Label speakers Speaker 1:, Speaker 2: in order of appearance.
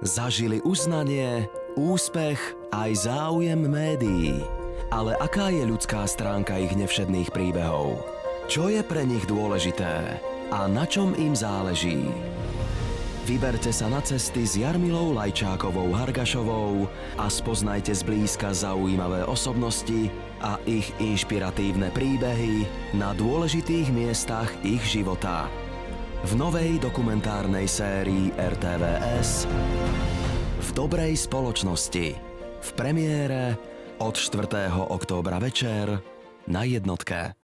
Speaker 1: Zažili uznanie, úspech aj záujem médií. Ale aká je ľudská stránka ich nevšedných príbehov? Čo je pre nich dôležité? A na čom im záleží? Vyberte sa na cesty s Jarmilou Lajčákovou Hargašovou a spoznajte zblízka zaujímavé osobnosti a ich inšpiratívne príbehy na dôležitých miestach ich života v novej dokumentárnej sérii RTVS dobrej spoločnosti v premiére od 4. októbra večer na jednotke.